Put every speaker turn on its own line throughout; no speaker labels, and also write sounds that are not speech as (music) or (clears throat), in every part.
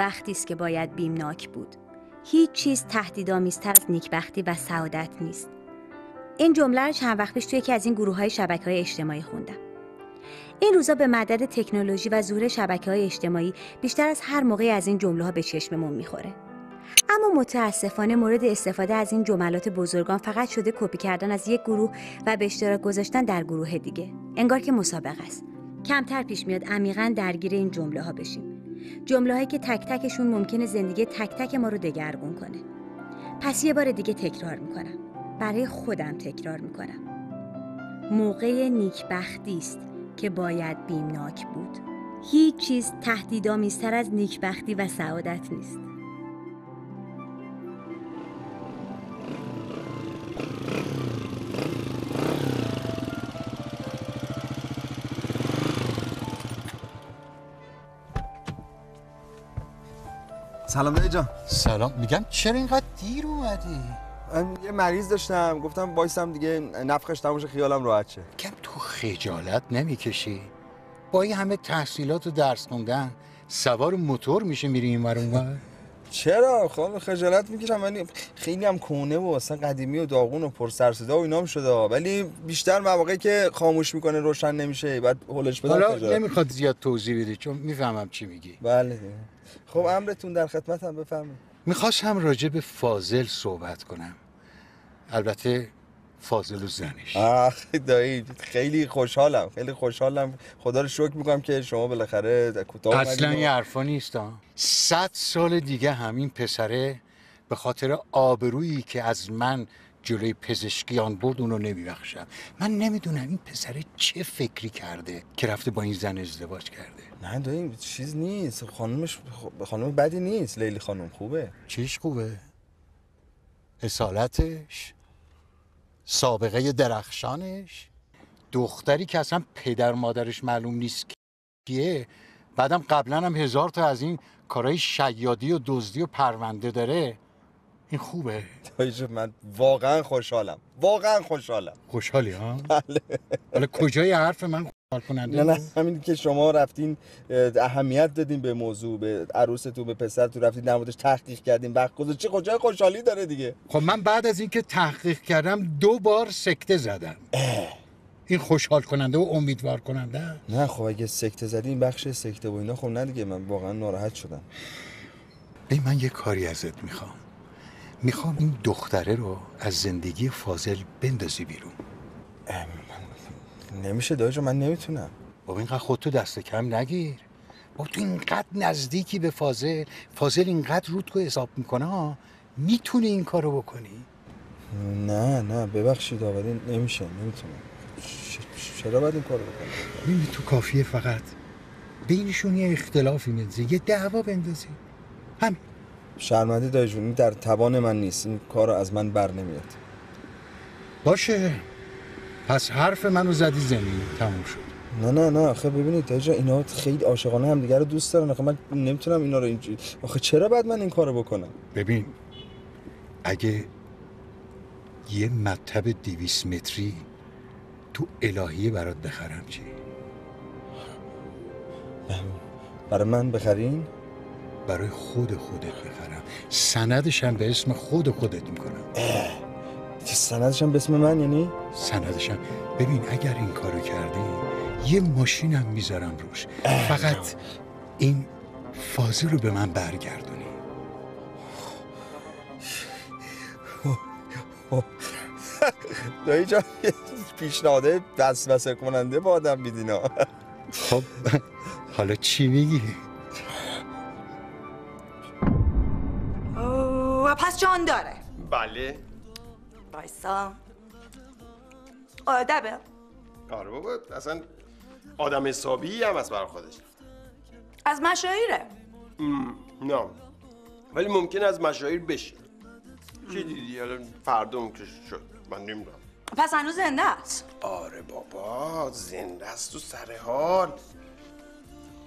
نیکبختی است که باید بیمناک بود. هیچ چیز تهدیدآمیزتر از نیکبختی و سعادت نیست. این جمله رو چند وقت پیش توی یکی از این گروه های شبکه های اجتماعی خوندم. این روزا به مدد تکنولوژی و ظهور شبکه های اجتماعی بیشتر از هر موقعی از این جمله ها به چشممون می‌خوره. اما متاسفانه مورد استفاده از این جملات بزرگان فقط شده کپی کردن از یک گروه و به اشتراک گذاشتن در گروه دیگه. انگار که مسابقه است. کمتر پیش میاد عمیقا درگیر این جمله ها بشیم. جمله که تک تکشون ممکنه زندگی تک تک ما رو دگرگون کنه. پس یه بار دیگه تکرار می‌کنم. برای خودم تکرار می‌کنم. موقع نیکبختی است که باید بیمناک بود. هیچ چیز تهدیدآمیزتر از نیکبختی و سعادت نیست.
سلام دایی جان
سلام. میگم چرا اینقدر دیر اومدی؟
من یه مریض داشتم. گفتم وایسم دیگه نفخش تموش خیالم راحت شه.
کم تو خجالت نمی‌کشی؟ با این همه تحصیلات و درس خوندن سوار موتور میشه میری این اونور
چرا؟ خب خجالت می‌کشم ولی خیلی هم کونه و اصلا قدیمی و داغون و پر سر صدا و اینام شده. ولی بیشتر مواقعی که خاموش می‌کنه روشن نمیشه بعد هولش بدم
حالا. نمی‌خواد زیاد توضیح بدی چون می‌فهمم چی میگی.
بله. خب امرتون در خدمتم بفرمایید.
می‌خواستم راجع به فاضل صحبت کنم. البته فاضل و زنش.
آخ دایی خیلی خوشحالم خیلی خوشحالم. خدا رو شکر می‌کنم که شما بالاخره کوتاه
اصلا این حرفا نیست. صد سال دیگه همین پسره به خاطر آبرویی که از من جلوی پزشکیان بود اونو نمیبخشم. من نمی‌دونم این پسره چه فکری کرده که رفته با این زن ازدواج کرده.
نه دایی چیز نیست. خانومش خ- خانوم بدی نیست. لیلی خانوم خوبه.
چیش خوبه؟ اصالتش؟ سابقه درخشانش. دختری که اصلا پدر مادرش معلوم نیست کیه بعدم قبلا هم هزار تا از این کارهای شیادی و دزدی و پرونده داره. این خوبه.
جون، من واقعا خوشحالم. واقعا خوشحالم.
خوشحالی ها؟ بله. حالا کجای حرف من؟ کننده
نه نه همین که شما رفتین اه، اهمیت دادین به موضوع به عروستون به پسرتون رفتین در موردش تحقیق کردین وقت گذاشت. چه کجای خوشحالی داره دیگه؟
خب من بعد از اینکه تحقیق کردم دو بار سکته زدم. این خوشحال کننده و امیدوار کننده.
نه خب اگه سکته زدی این بخش سکته و اینا خب نه دیگه من واقعا ناراحت شدم.
ببین من یه کاری ازت می‌خوام. می‌خوام این دختره رو از زندگی فاضل بندازی بیرون.
نمیشه دایی جون، من نمی‌تونم.
بابا اینقدر خودتو دست کم نگیر. با تو اینقدر نزدیکی به فاضل فاضل اینقدر رود کو حساب می‌کنه ها می‌تونی این کارو بکنی؟
نه نه ببخشید آقا نمیشه نمی‌تونم. چرا باید این کارو بکنم؟
ببین تو کافیه فقط. بینشون یه اختلافی بندازی یه دعوا بندازی. همین.
شرمنده دایی در توان من نیست. این کار از من بر نمیاد.
باشه. پس حرف منو زدی زمین. تموم شد.
نه نه نه. آخه ببینید جان، اینا خیلی عاشقانه هم دیگه رو دوست دارن. آخه من نمی‌تونم اینا رو اینجوری آخه چرا باید من این کارو بکنم؟
ببین اگه یه مطب دیویس متری تو الهیه برات بخرم چی؟
برای من بخرین؟
برای خود خودت بخرم. سندش هم به اسم خود خودت می‌کنم.
سندش هم به اسم من یعنی؟
سندش هم ببین اگر این کارو کردی یه ماشینم می‌ذارم روش. فقط این فازی رو به من برگردونی.
دایی جان پیشنهاده وسوسه کننده با آدم میدین ها.
خب حالا چی میگی؟
پس جان داره.
بله.
وایسا. آدبه.
آره بابا اصلا آدم حسابی هم از برای خودش.
از مشاهیره
نه. ولی ممکن از مشاهیر بشه. چی دیدی؟ حالا فردا که شد. من نمی‌دونم.
پس هنوز زنده است.
آره بابا زنده است تو سر حال.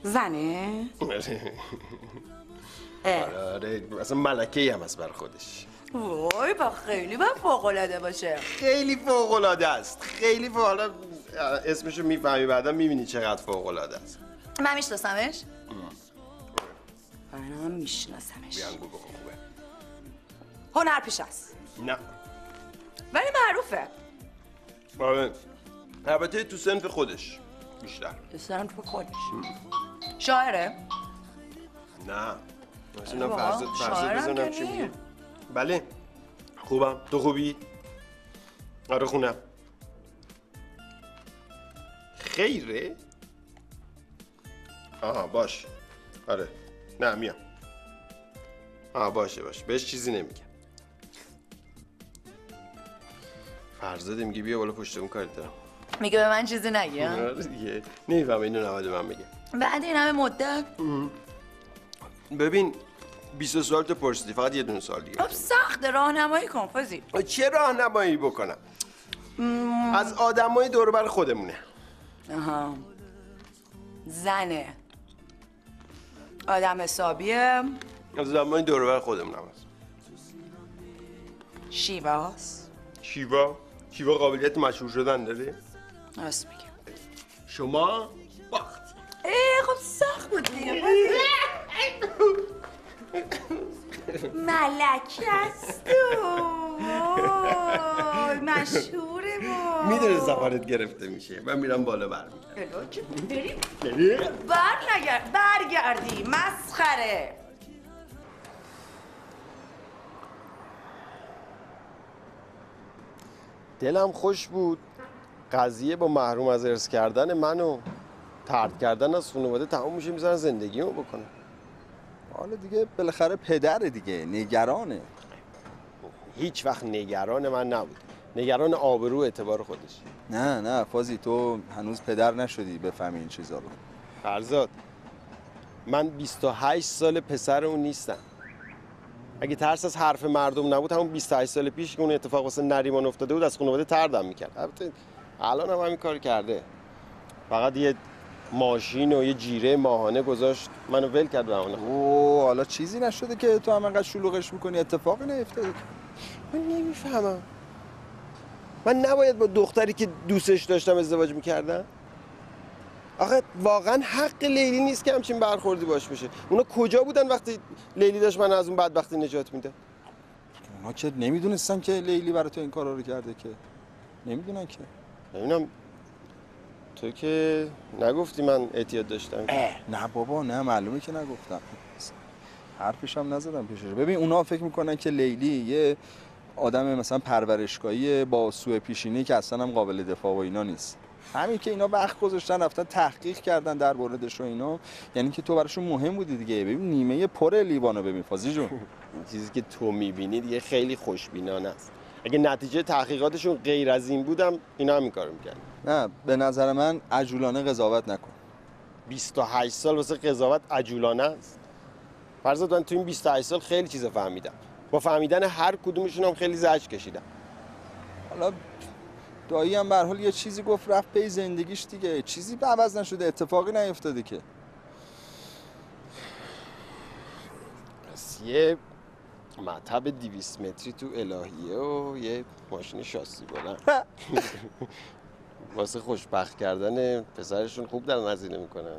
زنه؟ (laughs)
آره اصلا ملکه هم از برای خودش.
وای با خیلی با فوقلاده باشه.
خیلی فوق العاده است. خیلی فوق حالا اسمشو می‌فهمی بعدا می‌بینی چقدر فوق العاده است.
من میشناسمش؟ من میشناسمش.
بیانگو بکن خوبه.
هنر پیش است.
نه.
ولی معروفه.
آره. البته تو سنف خودش بیشتر.
تو خودش. شاعره؟
نه. مثلا فرضت
شاعرم
بزنم چی. میگه. بله. خوبم. تو خوبی؟ آره خونم. خیره؟ آها باش. آره. نه میام. آها باشه باشه. بهش چیزی نمیگم. فرزاده میگه بیا بالا پشت اون کاری دارم.
میگه به من چیزی نگی؟
آره نمیفهم اینو نباید من بگم
بعد این همه مدت؟
ببین 20 سال تو پرسیدی فقط یه دونه سال دیگه.
خب سخت راهنمایی کن فازی
چه راهنمایی بکنم؟ از آدمای دور بر خودمونه.
آها. زنه. آدم حسابیه.
از آدمای دور بر خودمون هم هست.
شیواست
شیوا؟ شیوا قابلیت مشهور شدن داره؟
راست میگه.
شما باخت.
ای خب سخت بود دیگه ملکه است مشهوره با
می‌دونه زبانت گرفته میشه. من میرم بالا برمیگردم.
بریم. بر نگرد برگردی. مسخره.
دلم خوش بود. قضیه با محروم از ارث کردن من و ترد کردن از خانواده تمام میشه می‌ذارن زندگیمو بکنم.
حالا دیگه بالاخره پدره دیگه نگرانه.
هیچ وقت نگران من نبود. نگران آبرو اعتبار خودش.
نه نه فازی تو هنوز پدر نشدی بفهمی این چیزا رو.
فرزاد من 28 سال پسر اون نیستم. اگه ترس از حرف مردم نبود همون 28 سال پیش که اون اتفاق واسه نریمان افتاده بود از خانواده تردم می‌کرد. البته الان هم همین کار کرده. فقط یه ماشین و یه جیره ماهانه گذاشت. منو ول کرد به
او حالا چیزی نشده که تو هم انقدر شلوغش می‌کنی اتفاقی نیفتاده
من نمی‌فهمم. من نباید با دختری که دوستش داشتم ازدواج می‌کردم؟ آخه واقعا حق لیلی نیست که همچین برخوردی باش بشه. اونا کجا بودن وقتی لیلی داشت من از اون بدبختی نجات میده؟
اونا که نمی‌دونستن که لیلی برای تو این کارا رو کرده که. نمی‌دونن که.
نمی‌دونم تو که نگفتی من اعتیاد داشتم.
نه بابا نه معلومه که نگفتم. حرفش هم نزدم پیشش. ببین اونا فکر می‌کنن که لیلی یه آدم مثلا پرورشگاهی با سوء پیشینی که اصلا هم قابل دفاع و اینا نیست. همین که اینا وقت گذاشتن رفتن تحقیق کردن در موردش و اینا. یعنی که تو براشون مهم بودی دیگه. ببین نیمه پر لیوانو ببین فازی جون
چیزی که تو می‌بینی دیگه خیلی خوشبینانه است. اگه نتیجه تحقیقاتشون غیر از این بودم اینا هم این کارو می‌کردن.
نه به نظر من عجولانه قضاوت نکن.
28 سال واسه قضاوت عجولانه است. فرضت من تو این 28 سال خیلی چیزا فهمیدم. با فهمیدن هر کدومشون هم خیلی زجر کشیدم.
حالا دایی هم به حال یه چیزی گفت رفت پی زندگیش دیگه. چیزی به عوض نشده اتفاقی نیفتاده که.
یه مطب 200 متری تو الهیه و یه ماشین شاسی بلند. (laughs) واسه خوشبخت کردن پسرشون خوب دارن هزینه می‌کنن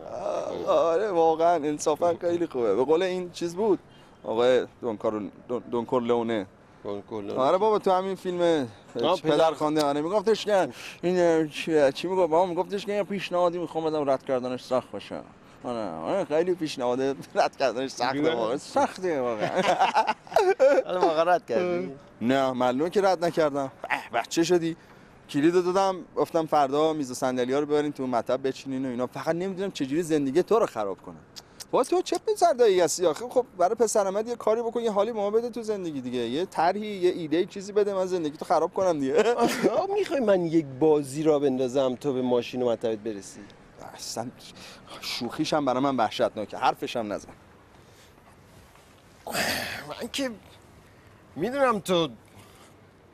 آره واقعا انصافا خیلی خوبه. به قول این چیز بود؟ آقای دونکار دونکور لونه آره بابا تو همین فیلم پدر. خوانده آره میگفتش که این چی, می‌گفت؟ بابا میگفتش که پیشنهادی می‌خوام بدم رد کردنش سخت باشه. آره آره خیلی پیشنهاد رد کردنش سخته واقعا. سخته واقعا.
حالا واقعا رد کردی.
نه معلومه که رد نکردم. بچه شدی. کلید دادم گفتم فردا میز و صندلی ها رو ببرین تو مطب بچینین و اینا. فقط نمی‌دونم چجوری زندگی تو رو خراب کنم باز تو چه پسر دایی هستی؟ آخه خب برای پسرمت یه کاری بکن یه حالی ما بده تو زندگی دیگه. یه طرحی یه ایده چیزی بده من زندگی تو خراب کنم دیگه. (laughs)
می‌خوای من یک بازی را بندازم تو به ماشین و مطبت برسی؟
اصلا شوخیش هم برای من وحشتناکه. حرفش هم نزن.
من که می‌دونم تو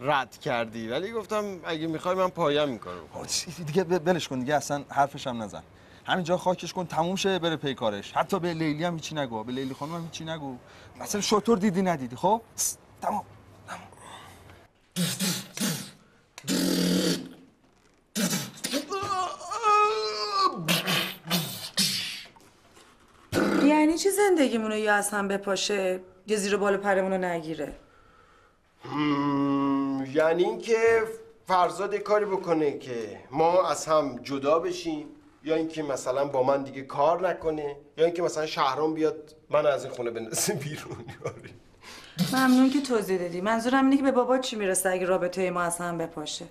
رد کردی. ولی گفتم اگه می‌خوای من پایم می‌کنم
دیگه ب- ولش کن دیگه اصلا حرفش هم نزن. همینجا خاکش کن تموم شه بره پی کارش. حتی به لیلی هم هیچی نگو به لیلی خانم هم هیچی نگو. مثلا شطور دیدی ندیدی خب؟ تمام.
یعنی چی زندگیمونو یه از هم بپاشه یه زیر و بالا پرمونو نگیره؟
یعنی اینکه فرزاد یه کاری بکنه که ما از هم جدا بشیم یا اینکه مثلا با من دیگه کار نکنه یا اینکه مثلا شهرام بیاد من از این خونه بندازه (laughs) بیرون. یاری.
ممنون که توضیح دادی. منظورم اینه که به بابا چی می‌رسه اگه رابطه ما از هم بپاشه؟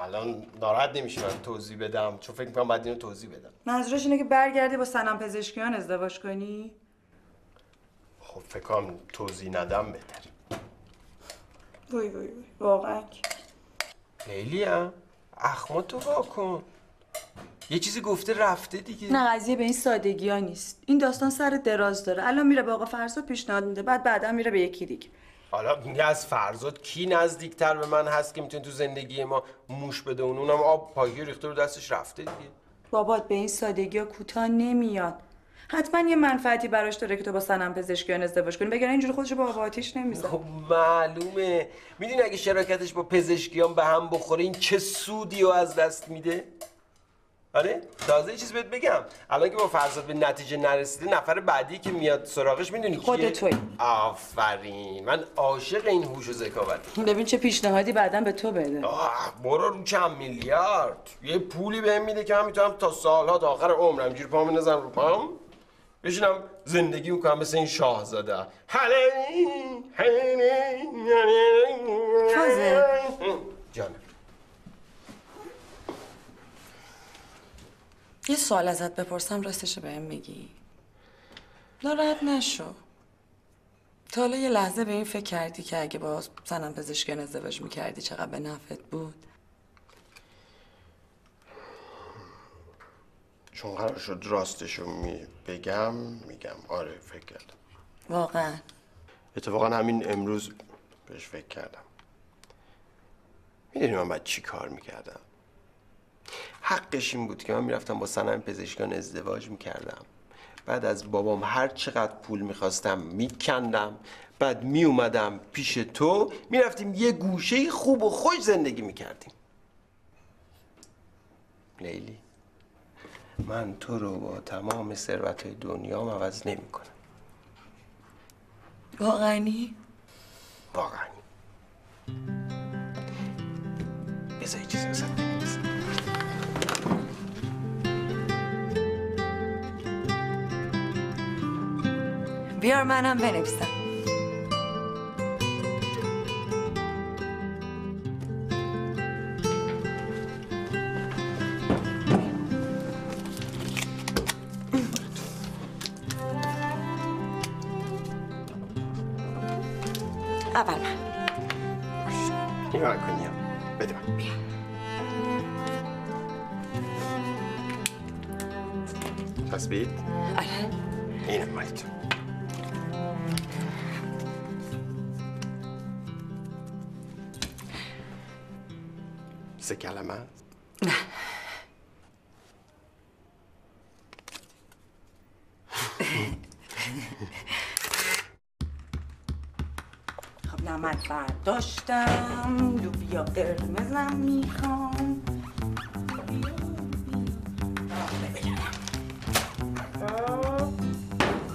الان ناراحت نمیشه من توضیح بدم چون فکر می‌کنم باید اینو توضیح بدم.
منظورش اینه که برگردی با سنم پزشکیان ازدواج کنی؟
خب فکر کنم توضیح ندم بهتر.
وای وای وای. واقعا.
لیلی هم. اخما تو واکن یه چیزی گفته رفته دیگه.
نه قضیه به این سادگی ها نیست. این داستان سر دراز داره. الان میره به آقا فرزاد پیشنهاد میده. بعد بعدا میره به یکی دیگه.
حالا میگه از فرزاد کی نزدیکتر به من هست که می‌تونه تو زندگی ما موش بده؟ اون اونم آب پاکی ریخته رو دستش رفته دیگه.
بابات به این سادگی ها کوتاه نمیاد. حتما یه منفعتی براش داره که تو با سنم پزشکیان ازدواج کنی. بگن اینجوری خودشو با آب آتیش نمیزن
خب معلومه. می‌دونی اگه شراکتش با پزشکیان به هم بخوره این چه سودی رو از دست میده؟ آره؟ تازه یه چیز بهت بگم. الان که با فرزاد به نتیجه نرسیده نفر بعدی که میاد سراغش می‌دونی کیه؟
خودت تویی.
آفرین. من عاشق این هوش و ذکاوتم
ببین چه پیشنهادی بعدا به تو بده.
آه برو رو چند میلیارد. یه پولی بهم میده که من می‌تونم تا سالها تا آخر عمرم. جیر پام بنزم رو پام. بشینم زندگی می‌کنم مثل این شاهزاده.
فازه.
جانم.
یه سوال ازت بپرسم راستشو بهم میگی ناراحت نشو. تا حالا یه لحظه به این فکر کردی که اگه با سنم پزشکیان ازدواج می‌کردی چقدر به نفعت بود؟
چون قرار شد راستشو می بگم میگم. آره فکر کردم.
واقعا.
اتفاقا همین امروز بهش فکر کردم. می‌دونی من باید چی کار می‌کردم؟ حقش این بود که من می‌رفتم با سنم پزشکان ازدواج می‌کردم. بعد از بابام هر چقدر پول می‌خواستم میکندم. بعد میومدم پیش تو می‌رفتیم یه گوشه خوب و خوش زندگی می‌کردیم. لیلی. من تو رو با تمام ثروت دنیا عوض نمی‌کنم
واقعی
واقعا بذار یه چیزی بنویسم.
بیار منم بنویسم. اول من
اینو نکنیم بده من چسبید؟
آره
اینم مال تو سه کلمه است؟
خب نمک برداشتم لوبیا قرمزم می‌خوام.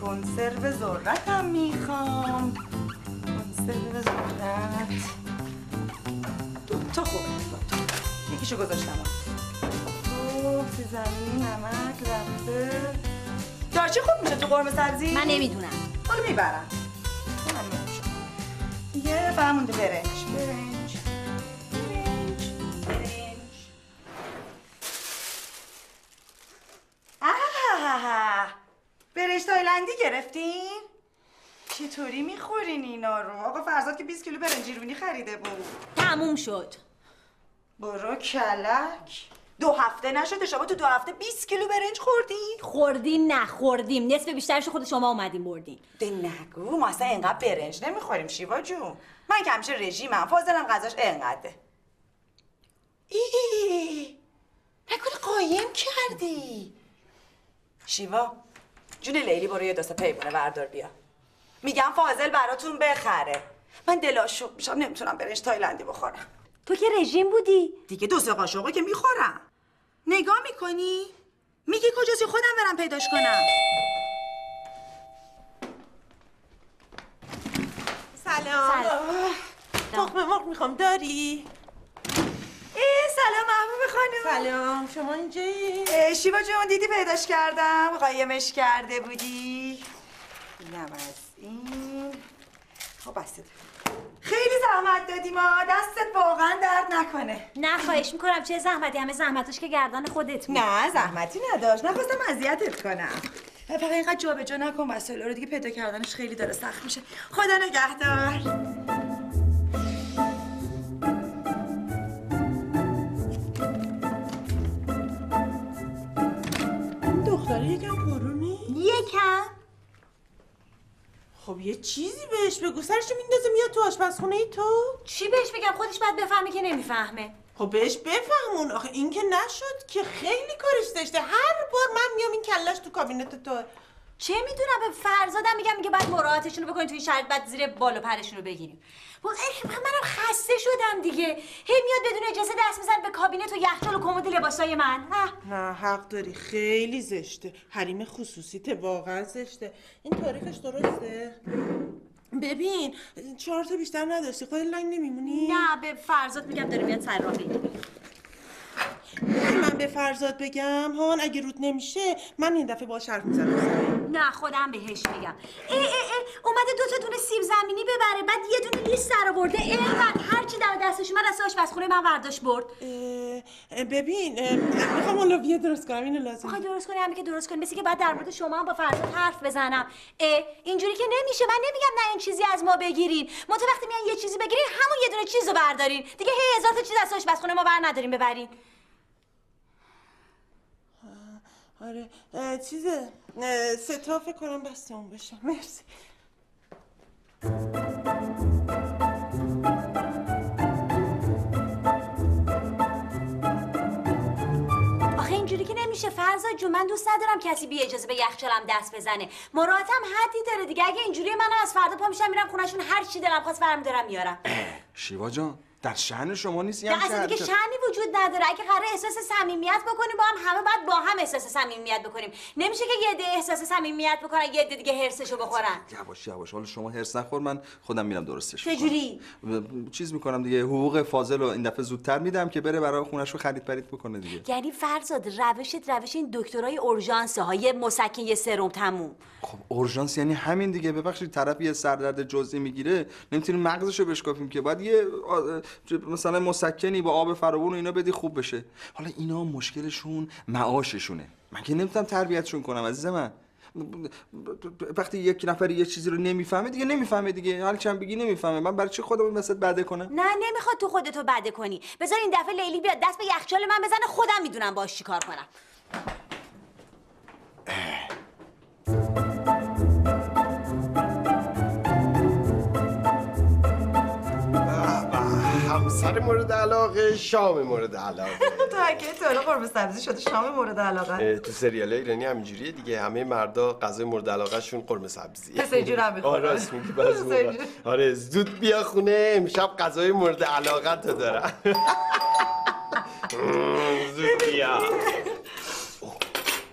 کنسرو ذرتم می‌خوام. کنسرو ذرت. دو تا خوب. یکیشو گذاشتم. خب سیزنی نمک رفته. دارچی خوب میشه تو قرمه سبزی؟
من نمی‌دونم.
حالا می‌برم. دیگه فقط مونده برنج. برنج. برنج. برنج. آه. برنج تایلندی گرفتین؟ چطوری می‌خورین اینا رو؟ آقا فرزاد که 20 کیلو برنج ایرونی خریده بود.
تموم شد.
برو کلک. دو هفته نشده شما تو دو هفته 20 کیلو برنج خوردی؟
خوردیم نخوردیم. نصف بیشترش خود شما اومدین بردین
ده نگو ما اصلا اینقدر برنج نمی‌خوریم شیوا جون. من که همیشه رژیمم فاضلم غذاش اینقدره. ای نکنه قایم کردی. شیوا جون لیلی برو یه دسته پیمونه بردار بیا. میگم فاضل براتون بخره. من دلاشوب میشم نمی‌تونم برنج تایلندی بخورم.
تو که رژیم بودی.
دیگه دو سه قاشقه که می‌خورم. نگاه می‌کنی؟ میگی کجاست؟ خودم برم پیداش کنم.
سلام. تخم مرغ می‌خوام. داری؟
ای سلام محبوب خانم.
سلام. شما اینجایی؟
اه، شیوا جون دیدی پیداش کردم؟ قایمش کرده بودی؟ اینم از این. خب بسته. خیلی زحمت دادی ما. دستت واقعا درد نکنه.
نه خواهش می‌کنم. چه زحمتی؟ همه زحمتش که گردن خودت بود.
نه زحمتی نداشت. نخواستم اذیتت کنم. فقط اینقدر جابجا نکن. وسایل رو دیگه پیدا کردنش خیلی داره سخت میشه. خدا نگهدار.
دختره یکم پررو نیست؟
یکم.
خب یه چیزی بهش بگو. سرشو میندازه میاد تو آشپزخونه ای تو.
چی بهش بگم؟ خودش باید بفهمه که نمی‌فهمه.
خب بهش بفهمون. آخه این که نشد که خیلی کارش زشته هر بار من میام این کله‌ش تو کابینت تو.
چه می‌دونم به فرزادم میگم میگه بعد مراعاتشون رو بکنین توی شرط بعد زیر بال و پرشون رو بگیریم. با منم خسته شدم دیگه. هی میاد بدون اجازه دست میزن به کابینت و یخچال و کمد لباسای من. اه.
نه حق داری. خیلی زشته. حریم خصوصیت واقعا زشته. این تاریخش درسته؟ ببین چهار تا بیشتر نداشتی. خود لنگ نمیمونی؟
نه به فرزاد میگم داره میاد سر راه
من به فرزاد بگم هان اگه رود نمیشه من این دفعه باهاش حرف می‌زنم.
نه خودم بهش میگم. ای ای ای اومده دو تا دونه سیب زمینی ببره بعد یه دونه لیست در آورده. اینقدر هر چی در دستش اومد از آشپزخونه من برداشت برد.
ببین می‌خوام اولویه درست کنم اینو لازم
می‌خوای درست کنی؟ همین که درست کنی. مثل که بعد در مورد شما هم با فرزاد حرف بزنم. اه اینجوری که نمیشه. من نمیگم نه این چیزی از ما بگیرین. ما تو وقتی میان یه چیزی بگیرین همون یه دونه چیز رو بردارین. دیگه هی هزار تا چیز از آشپزخونه ما بر نداریم ببرین.
آره. اه، چیزه. فکر کنم بسته اون بشه. مرسی.
آخه اینجوری که نمیشه. فرزاد جون من دوست ندارم کسی بی اجازه به یخچالم دست بزنه. مراعاتم حدی داره دیگه. اگه اینجوری منم از فردا پا میشم میرم خونشون هر چی دلم خواست برم دارم میارم.
شیوا جان. در شأن شما نیست همچین
اصلا دیگه
حرکت.
شأنی وجود نداره. اگه قرار احساس صمیمیت بکنیم با هم همه باید با هم احساس صمیمیت بکنیم. نمیشه که یه عده احساس صمیمیت بکنن یه عده دیگه هرسشو بخورن.
یواش یواش. حالا شما هرس نخور من خودم میرم درستش
چجوری؟
چیز می‌کنم دیگه. حقوق فاضل رو این دفعه زودتر میدم که بره برای خونش رو خرید پرید بکنه دیگه.
یعنی فرزاد روشت روش این دکترای اورژانس ها یه مسکن یه سرم تموم.
خب اورژانس یعنی همین دیگه. ببخشید طرف یه سردرد جزئی می‌گیره نمی‌تونیم مغزشو بشکافیم که. باید یه مثلا مسکنی با آب فراوون و اینا بدی خوب بشه. حالا اینا مشکلشون معاششونه. من که نمی‌تونم تربیتشون کنم عزیز من. وقتی یک نفر یه چیزی رو نمی‌فهمه دیگه نمی‌فهمه دیگه. هر چند بگی نمی‌فهمه. من برای چی خودم مثل بده کنم؟
نه نمی‌خواد تو خودتو بده کنی. بذار این دفعه لیلی بیاد دست به یخچال من بزنه خودم می‌دونم باش چیکار کنم.
همسر مورد علاقه شام مورد علاقه. (laughs)
تو اگه تو قرمه سبزی شده شام مورد علاقه.
تو سریال ایرانی همینجوریه دیگه. همه مردا غذای مورد علاقه شون قرمه سبزیه.
پس اینجور هم می‌خورن.
آره راست میگی. (laughs) آره زود بیا خونه امشب غذای مورد علاقه تو دارم. (laughs) زود بیا.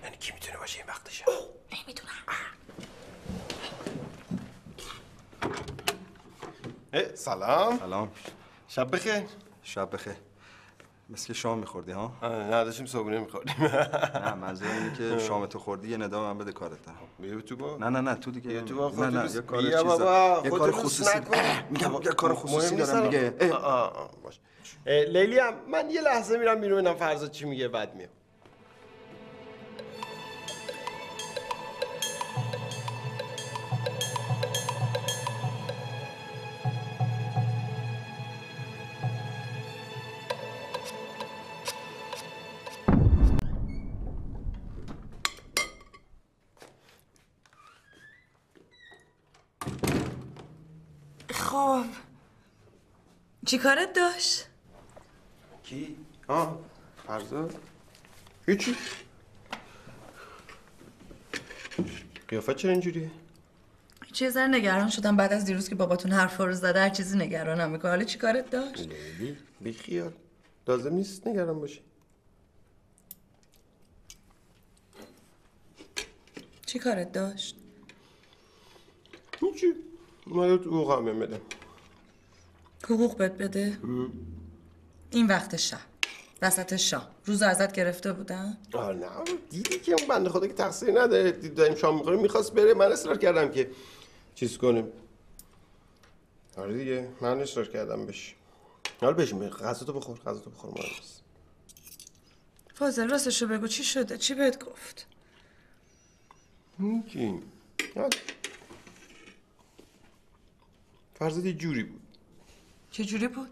یعنی کی می‌تونه باشه؟ این وقتشه. نمی‌دونم. سلام.
سلام.
شب بخیر.
شب بخیر. مثل که شام میخوردی ها؟
نه داشتیم صبحونه میخوردیم.
نه منظور اینه که شام تو خوردی یه ندا من بده کارت. دارم
بیا تو با
نه نه نه تو دیگه.
تو با
نه نه یه کار چیز. یه کار خصوصی. (clears throat) میگم یه کار خصوصی دارم. دیگه
لیلی هم من یه لحظه میرم بیرون ببینم فرزاد چی میگه بعد میام.
چی کارت داشت؟
کی؟ آه فرزاد هیچی قیافت چرا اینجوریه؟
چه ذره نگران شدم بعد از دیروز که باباتون حرفا رو زده هر چیزی نگرانم می‌کنه حالا چی کارت داشت؟
لیلی بی خیال لازم نیست نگران باشی
چی کارت داشت؟
هیچی اومده تو بهم بده
حقوق بهت بده؟ این وقت شب. وسط شام. روز ازت گرفته بودن؟
آه نه. دیدی که اون بنده خدا که تقصیر نداره دید داریم شام می‌خوریم. می‌خواست بره. من اصرار کردم که چیز کنیم. آره دیگه. من اصرار کردم بش حالا بشین غذا تو بخور. غذا تو بخور. مهم نیست.
فاضل راستشو بگو. چی شده؟ چی بهت گفت؟
نه. فرضت یه جوری بود.
چه جوری بود؟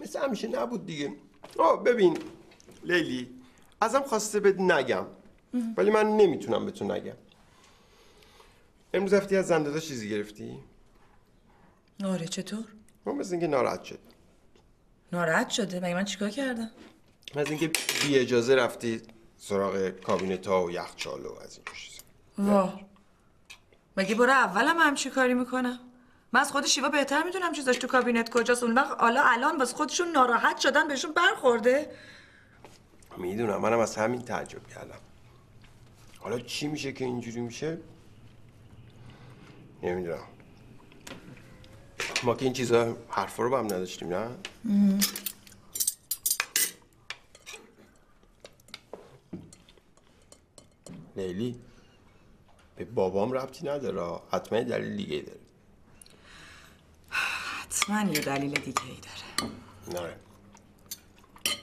مثل همیشه نبود دیگه. آه ببین لیلی ازم خواسته بهت نگم. ولی من نمی‌تونم به تو نگم. امروز رفتی از زندادا چیزی گرفتی؟
آره چطور؟
من مثل اینکه ناراحت شد.
ناراحت شده؟ مگه من چیکار کردم؟
از اینکه بی اجازه رفتی سراغ کابینت ها و یخچال و از این چیزا.
وا مگه برو اولم همچی کاری می‌کنم؟ من از خود شیوا بهتر می‌دونم چیزاش تو کابینت کجاست. اون وقت حالا الان واسه خودشون ناراحت شدن بهشون برخورده.
می‌دونم. منم از همین تعجب کردم. حالا چی میشه که اینجوری میشه؟ نمی‌دونم. ما که این چیزا حرفا رو با هم نداشتیم نه؟ لیلی به بابام ربطی نداره. حتما دلیل دیگه داره.
حتما یه دلیل دیگه ای داره.
نه.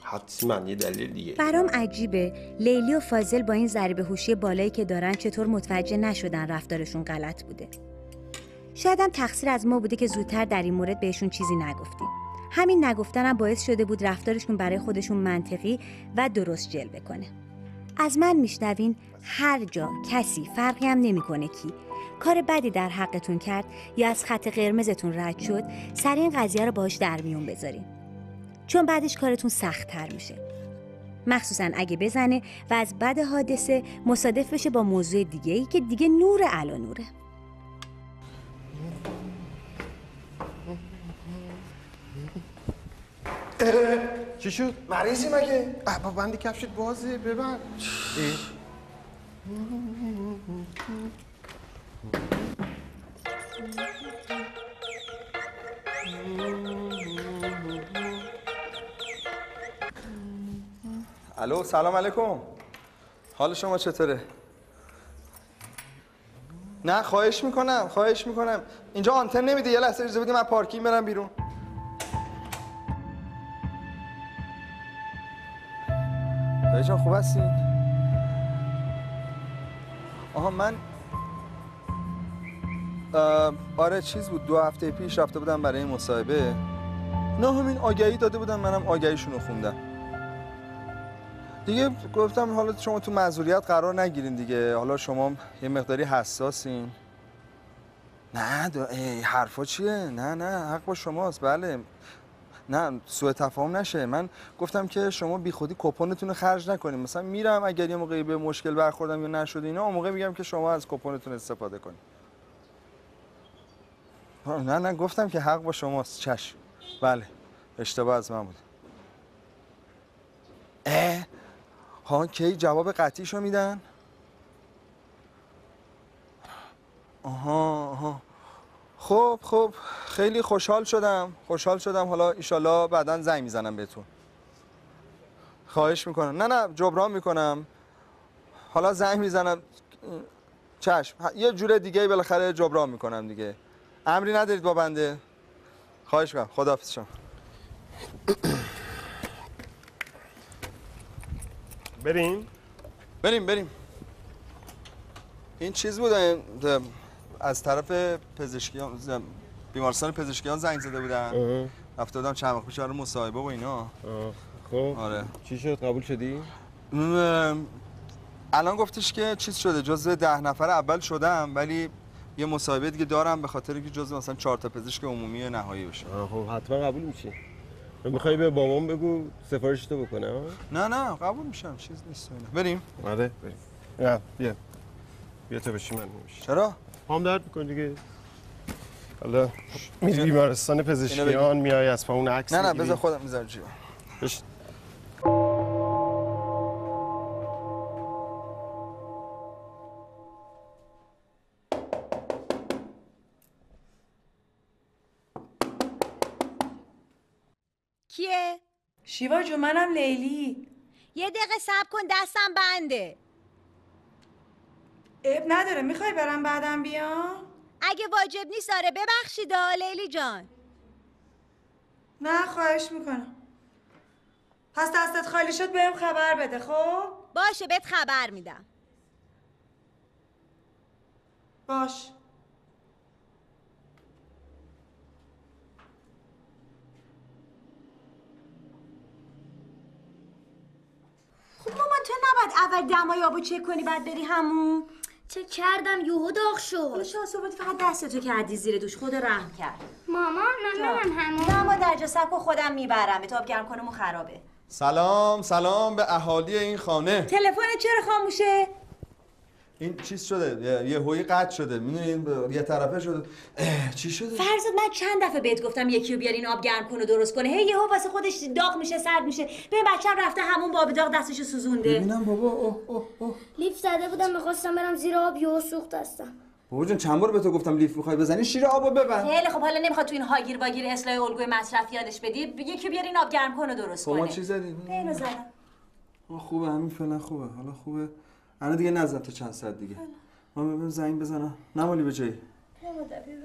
حتما یه دلیل دیگه
برام عجیبه. لیلی و فاضل با این ضریب هوشی بالایی که دارن چطور متوجه نشدن رفتارشون غلط بوده. شاید هم تقصیر از ما بوده که زودتر در این مورد بهشون چیزی نگفتیم. همین نگفتنم باعث شده بود رفتارشون برای خودشون منطقی و درست جلوه کنه. از من میشنوین هر جا کسی فرقی هم نمی‌کنه کی. کار بدی در حقتون کرد یا از خط قرمزتون رد شد سر این قضیه رو باهاش در میون بذارین. چون بعدش کارتون سختتر میشه. مخصوصا اگه بزنه و از بعد حادثه مصادف بشه با موضوع دیگه ای که دیگه نور علا نوره.
چی شد؟ مریضی مگه؟ با بند کفشت بازه ببند.
الو سلام علیکم. حال شما چطوره؟ نه خواهش می‌کنم خواهش می‌کنم. اینجا آنتن نمیده یه لحظه اجازه بدید من پارکینگ برم بیرون. دایی جان خوب هستین آها من آره چیز بود. دو هفته پیش رفته بودم برای این مصاحبه. نه همین آگهی داده بودن منم آگهیشون رو خوندم. دیگه گفتم حالا شما تو معذوریت قرار نگیرین دیگه. حالا شما یه مقداری حساسین. نه دو... ای حرفا چیه؟ نه نه حق با شماست. بله. نه سوء تفاهم نشه. من گفتم که شما بی خودی کپونتون رو خرج نکنیم مثلا میرم اگر یه موقعی به مشکل برخوردم یا نشد اینا اون موقع میگم که شما از کپونتون استفاده کنید نه نه گفتم که حق با شماست. چشم. بله اشتباه از من بود. اه ها کی جواب قطعیشو میدن؟ آها آها. خب خب خیلی خوشحال شدم. خوشحال شدم. حالا ایشالله بعدا زنگ می‌زنم بهتون. خواهش می‌کنم. نه نه جبران می‌کنم. حالا زنگ می‌زنم. چشم. یه جور دیگه بالاخره جبران می‌کنم دیگه. امری ندارید با بنده. خواهش می‌کنم. خداحافظ شما.
بریم؟
بریم بریم. این چیز بود از طرف پزشکیان بیمارستان پزشکیان زنگ زده بودن. رفته بودم چند وقت پیش برای مصاحبه و اینا.
خب.
آره.
چی شد؟ قبول شدی؟
الان گفتش که چیز شده جزو ده نفر اول شدم ولی یه مصاحبه دیگه دارم به خاطر که جزو مثلا چهار تا پزشک عمومی نهایی بشه
خب حتما قبول میشی می‌خوای به بابام بگو سفارش تو بکنه ها
نه نه قبول میشم چیز نیست. بریم.
آره بریم. نه بیا. بیا تو بشی من نمیشه
چرا؟
پام درد می‌کنه دیگه. حالا میری بیمارستان پزشکیان میای از پا اون عکس
نه نه. بذار خودم می‌ذارم جیبم.
بش
کیه؟
شیوا جون منم لیلی.
یه دقیقه صبر کن دستم بنده.
اب نداره می‌خوای برم بعدم بیام؟
اگه واجب نیست آره ببخشید لیلی جان.
نه خواهش می‌کنم. پس دستت خالی شد بهم خبر بده خب؟
باشه بهت خبر میدم.
باش.
تو نباید اول دمای آبو چک کنی بعد بری همون.
چه کردم یهو داغ شد.
شانس فقط دستتو کردی زیر دوش خود رحم کرد.
مامان من همون.
نه ما در جا سب کن خودم می‌برم تا گرم کنم و خرابه.
سلام سلام به اهالی این خانه.
تلفن چرا خاموشه؟
این چیز شده یه- هوی قطع شده. می‌دونین یه طرفه شده. چی شده؟
فرزاد من چند دفعه بهت گفتم یکی رو بیارین آب گرم کنه درست کنه. هی یهو واسه خودش داغ میشه سرد میشه. به بچه‌م رفته همون باب داغ دستشو سوزونده.
ببینم بابا اوه اوه اوه.
لیف زده بودم می‌خواستم برم زیر آب یهو سوخت هستم
بابا جان چند بار به تو گفتم لیف می‌خوای بزنی؟ شیر آبو ببر
خیلی خب حالا نمی‌خواد تو این هاگیر واگیر اصلاح الگوی مصرف یادش بدی. یکی بیارین آب گرم کنه درست
شما
کنه.
چی زدی؟
اینو زدم.
آه، خوبه همین فعلا خوبه. حالا خوبه. الان دیگه نزن تا چند ساعت دیگه. ما ببینم زنگ بزنم نمالی به جایی. نمالی به جایی